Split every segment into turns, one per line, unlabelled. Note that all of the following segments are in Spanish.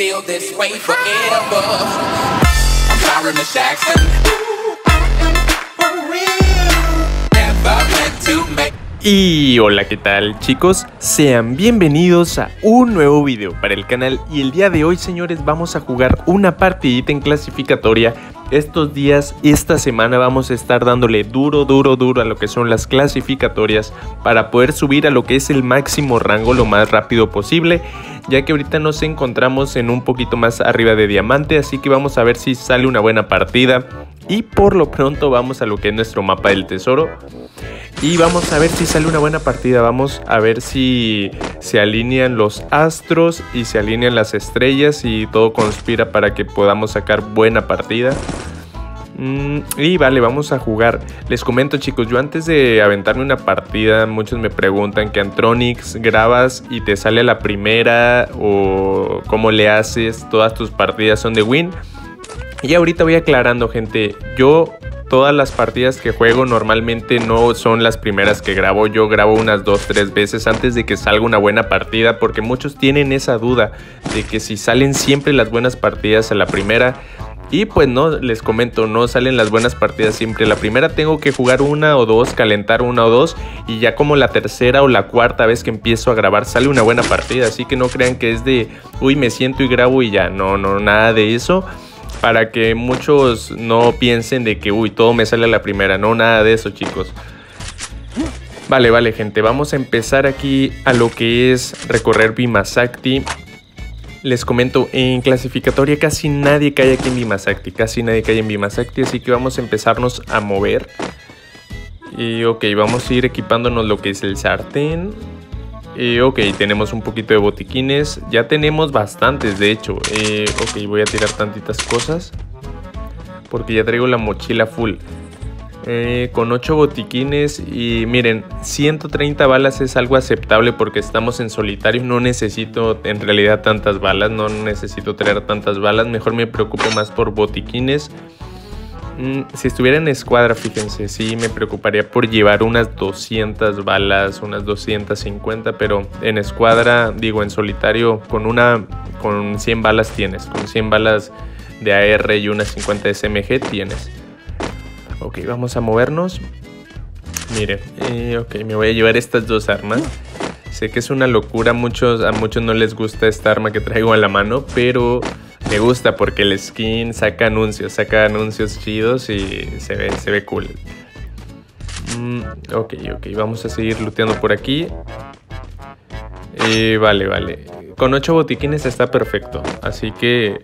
feel this way forever. I'm sorry, Miss Jackson. Ooh, I am for real. Never meant to make.
Y hola, ¿qué tal chicos? Sean bienvenidos a un nuevo video para el canal. Y el día de hoy señores vamos a jugar una partidita en clasificatoria. Estos días, esta semana vamos a estar dándole duro, duro, duro a lo que son las clasificatorias para poder subir a lo que es el máximo rango lo más rápido posible, ya que ahorita nos encontramos en un poquito más arriba de diamante, así que vamos a ver si sale una buena partida y por lo pronto vamos a lo que es nuestro mapa del tesoro. Y vamos a ver si sale una buena partida. Vamos a ver si se alinean los astros y se alinean las estrellas y todo conspira para que podamos sacar buena partida. Mm, y vale, vamos a jugar. Les comento chicos, yo antes de aventarme una partida, muchos me preguntan que Antronix grabas y te sale a la primera o cómo le haces, todas tus partidas son de win. Y ahorita voy aclarando gente, yo todas las partidas que juego normalmente no son las primeras que grabo. Yo grabo unas dos, tres veces antes de que salga una buena partida. Porque muchos tienen esa duda de que si salen siempre las buenas partidas a la primera. Y pues no, les comento, no salen las buenas partidas siempre. La primera tengo que jugar una o dos, calentar una o dos. Y ya como la tercera o la cuarta vez que empiezo a grabar sale una buena partida. Así que no crean que es de, uy, me siento y grabo y ya. No, no, nada de eso para que muchos no piensen de que, uy, todo me sale a la primera. No, nada de eso, chicos. Vale, vale, gente. Vamos a empezar aquí a lo que es recorrer Bimasakti. Les comento, en clasificatoria casi nadie cae aquí en Bimasakti. Casi nadie cae en Bimasakti, así que vamos a empezarnos a mover. Y ok, vamos a ir equipándonos lo que es el sartén. Eh, ok, tenemos un poquito de botiquines. Ya tenemos bastantes, de hecho. Eh, ok, voy a tirar tantitas cosas. Porque ya traigo la mochila full. Eh, con 8 botiquines y miren, 130 balas es algo aceptable porque estamos en solitario. No necesito en realidad tantas balas, no necesito traer tantas balas. Mejor me preocupo más por botiquines. Mm, si estuviera en escuadra, fíjense, sí me preocuparía por llevar unas 200 balas, unas 250, pero en escuadra, digo, en solitario, con una, con 100 balas tienes, con 100 balas de AR y unas 50 de SMG tienes. Ok, vamos a movernos. Mire, eh, ok, me voy a llevar estas dos armas. Sé que es una locura, muchos, a muchos no les gusta esta arma que traigo en la mano, pero me gusta porque el skin saca anuncios, saca anuncios chidos y se ve, se ve cool. Mm, ok, ok, vamos a seguir looteando por aquí. Eh, vale, vale. Con 8 botiquines está perfecto. Así que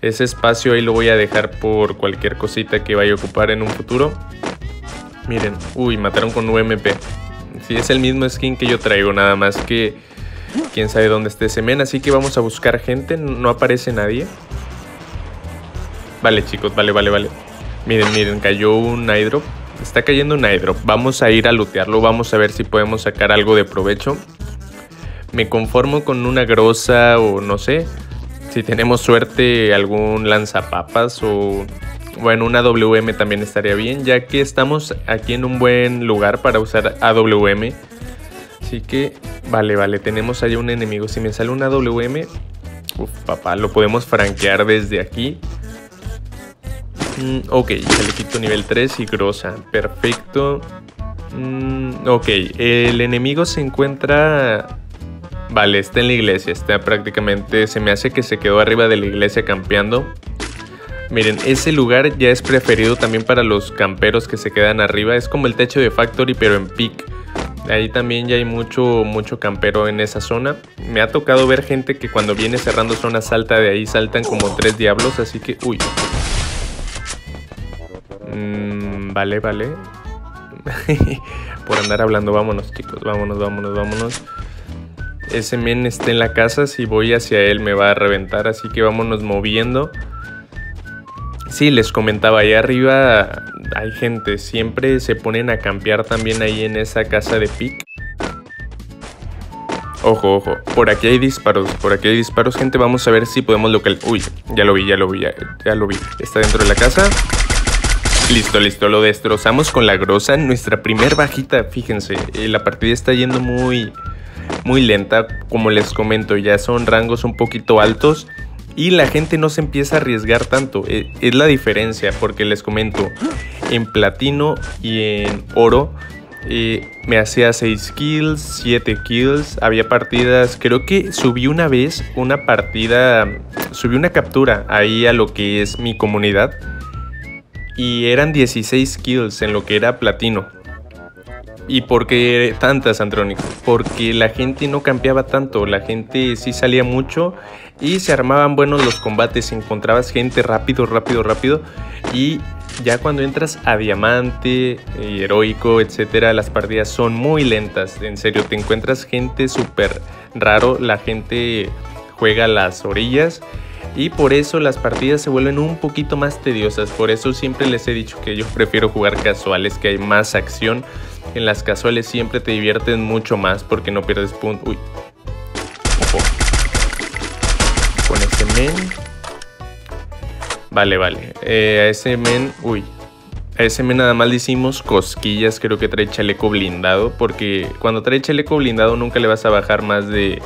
ese espacio ahí lo voy a dejar por cualquier cosita que vaya a ocupar en un futuro. Miren, uy, mataron con UMP. Sí, es el mismo skin que yo traigo, nada más que Quién sabe dónde esté ese men, así que vamos a buscar gente. No aparece nadie. Vale, chicos, vale, vale, vale. Miren, miren, cayó un airdrop. Está cayendo un airdrop. Vamos a ir a lootearlo. Vamos a ver si podemos sacar algo de provecho. Me conformo con una grosa o no sé. Si tenemos suerte, algún lanzapapas o... Bueno, una WM también estaría bien, ya que estamos aquí en un buen lugar para usar AWM. Así que, vale, vale, tenemos ahí un enemigo. Si me sale una WM, papá, lo podemos franquear desde aquí. Mm, ok, se le quito nivel 3 y grosa. Perfecto. Mm, ok, el enemigo se encuentra... Vale, está en la iglesia, está prácticamente... Se me hace que se quedó arriba de la iglesia campeando. Miren, ese lugar ya es preferido también para los camperos que se quedan arriba. Es como el techo de Factory, pero en peak. Ahí también ya hay mucho, mucho campero en esa zona. Me ha tocado ver gente que cuando viene cerrando zona salta de ahí, saltan como tres diablos, así que... Uy. Mm, vale, vale. Por andar hablando, vámonos chicos, vámonos, vámonos, vámonos. Ese men está en la casa, si voy hacia él me va a reventar, así que vámonos moviendo. Sí, les comentaba, ahí arriba hay gente, siempre se ponen a campear también ahí en esa casa de pic. Ojo, ojo, por aquí hay disparos, por aquí hay disparos, gente, vamos a ver si podemos localizar... Uy, ya lo vi, ya lo vi, ya, lo vi. Está dentro de la casa. Listo, listo, lo destrozamos con la grosa. Nuestra primer bajita, fíjense, eh, la partida está yendo muy, muy lenta. Como les comento, ya son rangos un poquito altos. y la gente no se empieza a arriesgar tanto. E, es la diferencia, porque les comento, en platino y en oro me hacía 6 kills, 7 kills. Había partidas, creo que subí una vez una partida, subí una captura ahí a lo que es mi comunidad. Y eran 16 kills en lo que era platino. ¿Y por qué tantas, Antrónico? Porque la gente no campeaba tanto, la gente sí salía mucho y se armaban buenos los combates, encontrabas gente rápido, rápido, rápido y ya cuando entras a diamante, y heroico, etcétera, las partidas son muy lentas. En serio, te encuentras gente súper raro. La gente juega a las orillas. Y por eso las partidas se vuelven un poquito más tediosas. Por eso siempre les he dicho que yo prefiero jugar casuales, que hay más acción. En las casuales siempre te divierten mucho más porque no pierdes puntos. Vale, vale. Eh, a ese men, uy. A ese men nada más le hicimos cosquillas, creo que trae chaleco blindado, porque cuando trae chaleco blindado nunca le vas a bajar más de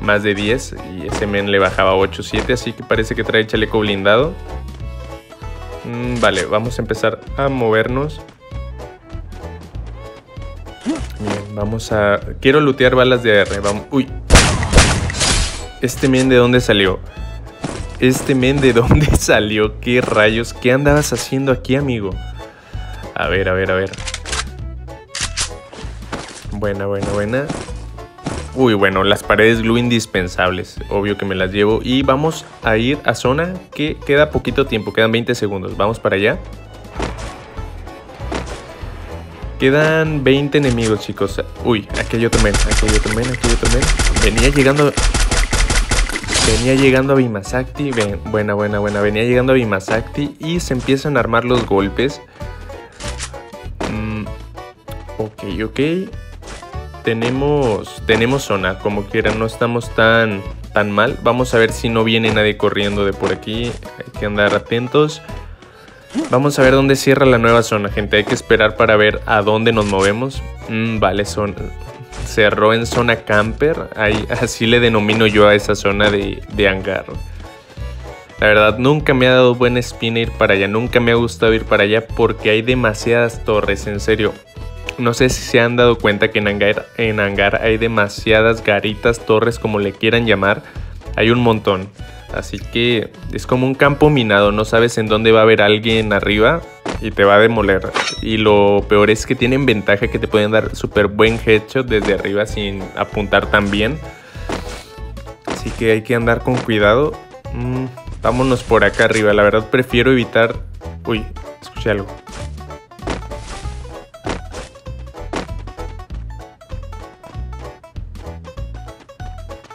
más de 10 y ese men le bajaba 8, 7, así que parece que trae chaleco blindado. Mm, vale, vamos a empezar a movernos. Bien, vamos a... Quiero lootear balas de AR. Vamos... Uy. Este men de dónde salió. Este men de dónde salió, qué rayos, qué andabas haciendo aquí, amigo. A ver, a ver, a ver. Buena, buena, buena. Uy, bueno, las paredes glue indispensables. Obvio que me las llevo. Y vamos a ir a zona que queda poquito tiempo. Quedan 20 segundos. Vamos para allá. Quedan 20 enemigos, chicos. Uy, aquí hay otro men. Aquí hay otro men, aquí hay otro men. Venía llegando Venía llegando a Bimasakti, buena, buena, buena, venía llegando a Bimasakti y se empiezan a armar los golpes. Mm, ok, ok. Tenemos, tenemos zona, como quieran, no estamos tan, tan mal. Vamos a ver si no viene nadie corriendo de por aquí. Hay que andar atentos. Vamos a ver dónde cierra la nueva zona, gente. Hay que esperar para ver a dónde nos movemos. Mm, vale, son, cerró en zona camper. Ahí, así le denomino yo a esa zona de, de hangar. La verdad, nunca me ha dado buena espina ir para allá. Nunca me ha gustado ir para allá porque hay demasiadas torres, en serio. No sé si se han dado cuenta que en hangar, en hangar hay demasiadas garitas, torres, como le quieran llamar. Hay un montón. Así que es como un campo minado. No sabes en dónde va a haber alguien arriba y te va a demoler. Y lo peor es que tienen ventaja que te pueden dar súper buen headshot desde arriba sin apuntar tan bien. Así que hay que andar con cuidado. Mm, vámonos por acá arriba. La verdad prefiero evitar... Uy, escuché algo.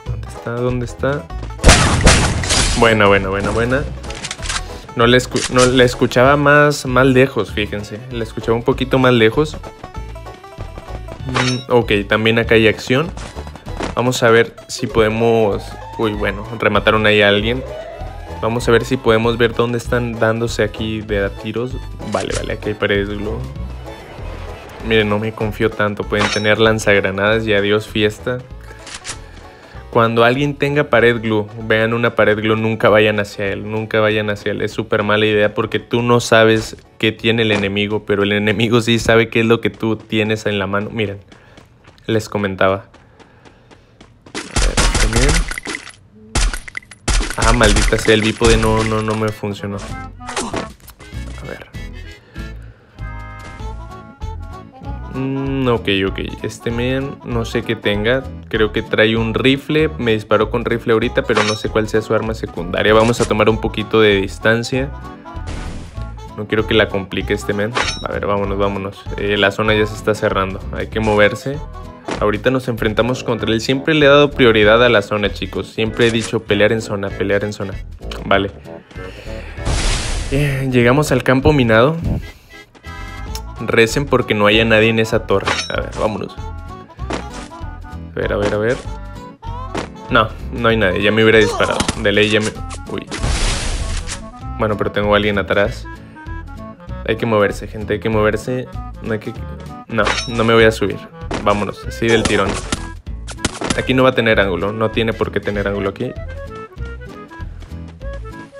¿Dónde está? ¿Dónde está? Buena, buena, buena, buena. No le, escuchaba más, más lejos, fíjense. Le escuchaba un poquito más lejos. Mm, ok, también acá hay acción. Vamos a ver si podemos... Uy, bueno, remataron ahí a alguien. Vamos a ver si podemos ver dónde están dándose aquí de tiros. Vale, vale, aquí hay paredes globo. Miren, no me confío tanto. Pueden tener lanzagranadas y adiós fiesta. Cuando alguien tenga pared glue, vean una pared glue, nunca vayan hacia él, nunca vayan hacia él. Es súper mala idea porque tú no sabes qué tiene el enemigo, pero el enemigo sí sabe qué es lo que tú tienes en la mano. Miren, les comentaba. Ah, maldita sea, el bípode no, no, no me funcionó. Mm, ok, ok. Este men no sé qué tenga. Creo que trae un rifle. Me disparó con rifle ahorita, pero no sé cuál sea su arma secundaria. Vamos a tomar un poquito de distancia. No quiero que la complique este men. A ver, vámonos, vámonos. Eh, la zona ya se está cerrando. Hay que moverse. Ahorita nos enfrentamos contra él. Siempre le he dado prioridad a la zona, chicos. Siempre he dicho pelear en zona, pelear en zona. Vale. Eh, llegamos al campo minado. Recen porque no haya nadie en esa torre. A ver, vámonos. A ver, a ver, a ver. No, no hay nadie. Ya me hubiera disparado. De ley ya me... Uy. Bueno, pero tengo a alguien atrás. Hay que moverse, gente. Hay que moverse. No hay que... No, no me voy a subir. Vámonos. Así del tirón. Aquí no va a tener ángulo. No tiene por qué tener ángulo aquí.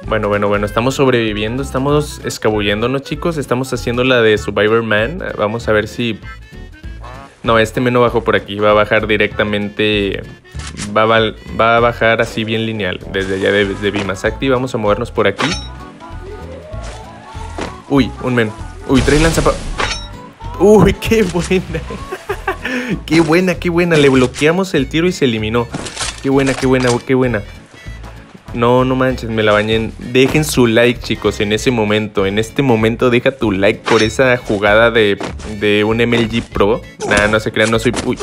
Bueno, bueno, bueno, estamos sobreviviendo, estamos escabulléndonos, chicos. Estamos haciendo la de Survivor Man. Vamos a ver si... No, este menú bajó por aquí. Va a bajar directamente... Va a, bajar así bien lineal. Desde allá de, de Bimasacti. Vamos a movernos por aquí. Uy, un men. Uy, trae lanzapa... Uy, qué buena. qué buena, qué buena. Le bloqueamos el tiro y se eliminó. Qué buena, qué buena, qué buena. No, no manches, me la bañé. Dejen su like, chicos, en ese momento. En este momento deja tu like por esa jugada de, de un MLG Pro. Nada, no se crean, no soy... Uy.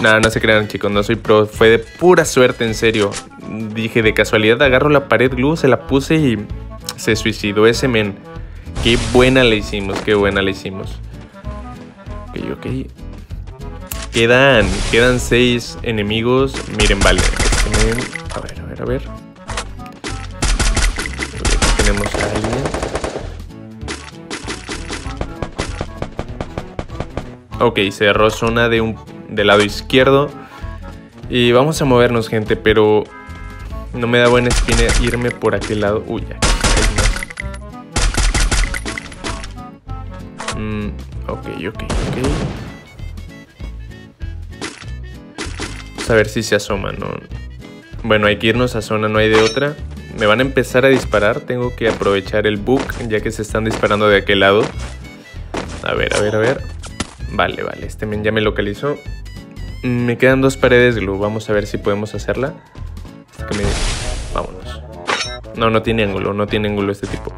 Nada, no se crean, chicos, no soy pro. Fue de pura suerte, en serio. Dije, de casualidad agarro la pared glue, se la puse y se suicidó ese men. Qué buena le hicimos, qué buena le hicimos. Ok, ok. Quedan, quedan seis enemigos. Miren, vale. A ver, a ver. Tenemos a alguien. Ok, cerró zona de un del lado izquierdo. Y vamos a movernos, gente, pero no me da buena espina irme por aquel lado. Uy, aquí hay más. Mm, ok, ok, ok. Vamos a ver si se asoma, ¿no? Bueno, hay que irnos a zona, no hay de otra. Me van a empezar a disparar, tengo que aprovechar el bug ya que se están disparando de aquel lado. A ver, a ver, a ver. Vale, vale, este men ya me localizó. Me quedan dos paredes glue, vamos a ver si podemos hacerla. Vámonos. No, no tiene ángulo, no tiene ángulo este tipo.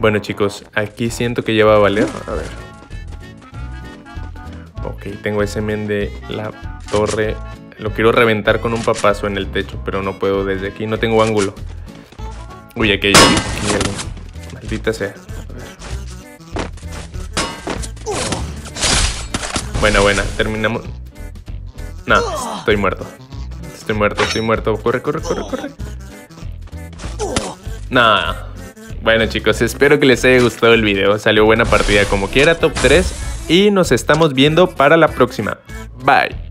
Bueno chicos, aquí siento que ya va a valer. A ver. Ok, tengo ese men de la torre. Lo quiero reventar con un papazo en el techo, pero no puedo desde aquí. No tengo ángulo. Uy, aquí hay, Maldita sea. Buena, buena. Terminamos. No, estoy muerto. Estoy muerto, estoy muerto. Corre, corre, corre, corre. No. Bueno chicos, espero que les haya gustado el video. Salió buena partida como quiera, top 3. Y nos estamos viendo para la próxima. Bye.